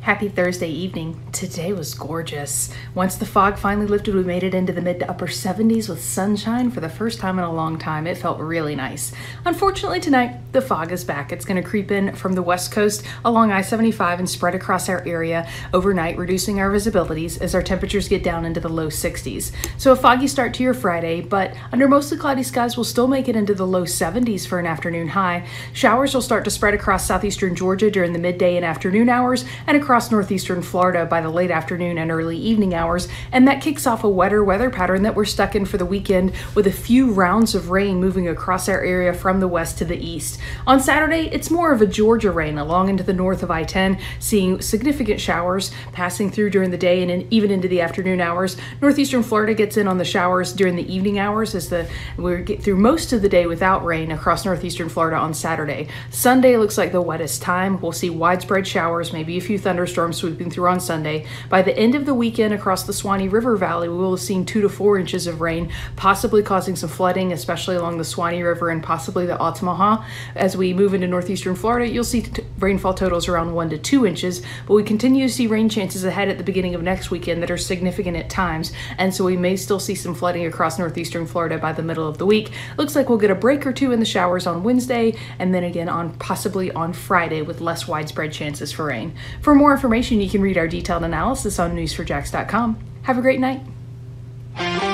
Happy Thursday evening. Today was gorgeous. Once the fog finally lifted, we made it into the mid to upper 70s with sunshine for the first time in a long time. It felt really nice. Unfortunately, tonight, the fog is back. It's going to creep in from the west coast along I 75 and spread across our area overnight, reducing our visibilities as our temperatures get down into the low 60s. So, a foggy start to your Friday, but under mostly cloudy skies, we'll still make it into the low 70s for an afternoon high. Showers will start to spread across southeastern Georgia during the midday and afternoon hours and across across northeastern Florida by the late afternoon and early evening hours, and that kicks off a wetter weather pattern that we're stuck in for the weekend with a few rounds of rain moving across our area from the west to the east. On Saturday, it's more of a Georgia rain along into the north of I 10, seeing significant showers passing through during the day and in, even into the afternoon hours. Northeastern Florida gets in on the showers during the evening hours as the we get through most of the day without rain across northeastern Florida on Saturday. Sunday looks like the wettest time. We'll see widespread showers, maybe a few thunder thunderstorms sweeping through on Sunday. By the end of the weekend across the Suwannee River Valley, we will have seen two to four inches of rain, possibly causing some flooding, especially along the Suwannee River and possibly the Altamaha. As we move into northeastern Florida, you'll see rainfall totals around one to two inches, but we continue to see rain chances ahead at the beginning of next weekend that are significant at times, and so we may still see some flooding across northeastern Florida by the middle of the week. Looks like we'll get a break or two in the showers on Wednesday, and then again on possibly on Friday with less widespread chances for rain. For more information, you can read our detailed analysis on news4jax.com. Have a great night.